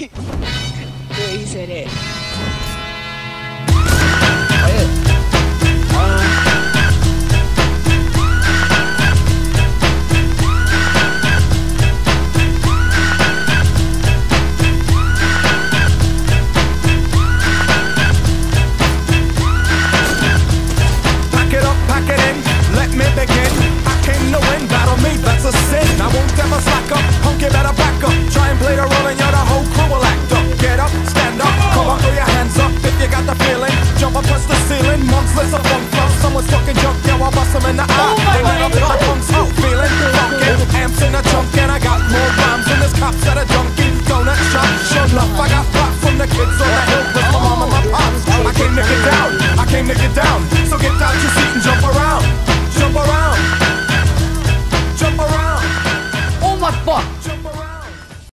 the I touch the ceiling, monks, let's a bump. Someone's talking junk, now I bust them in the eye. Oh they let up till the pumps out, feeling funky. Oh. Amps in a trunk, and I got more rhymes than this cops at a Dunkin' Donut shop. Shut up, I got pop from the kids on the hill with my mom and my pops. I came to get down, I came to get down. So get down to your seat and jump around, jump around, jump around. Oh my fuck!